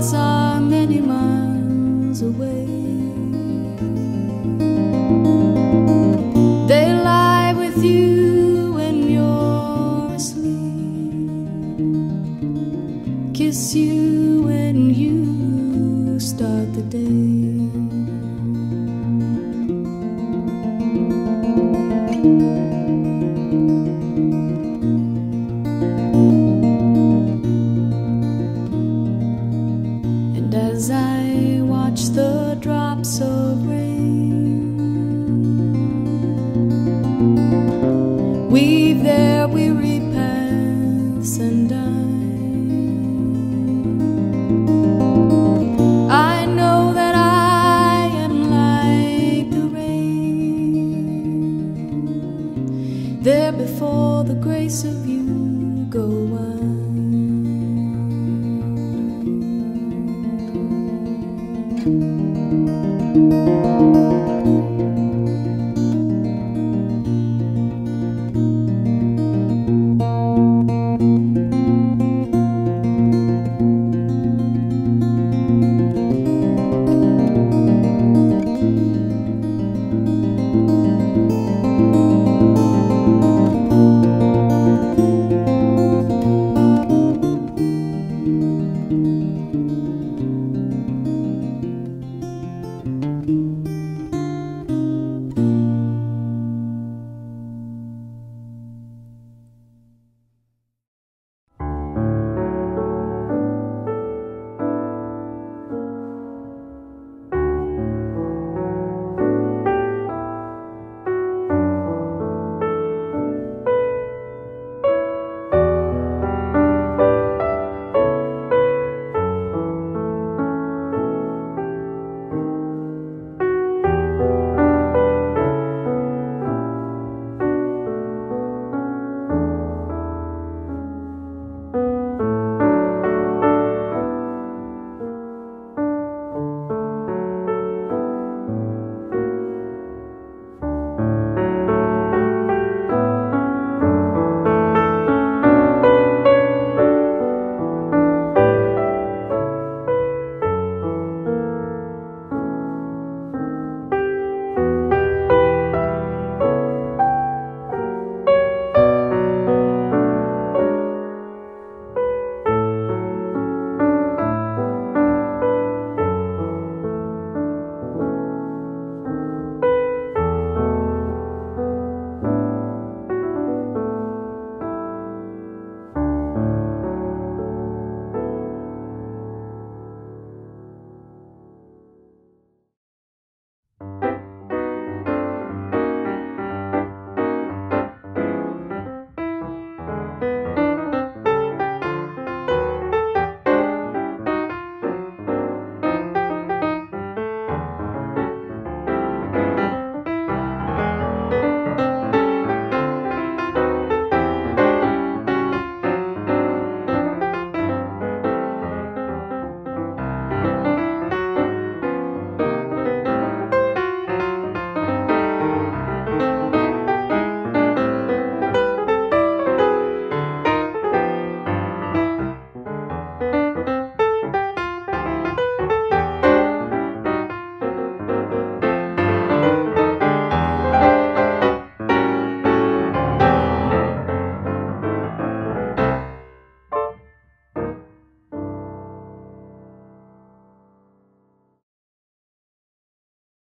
thoughts are many miles away. They lie with you when you're asleep, kiss you when you start the day.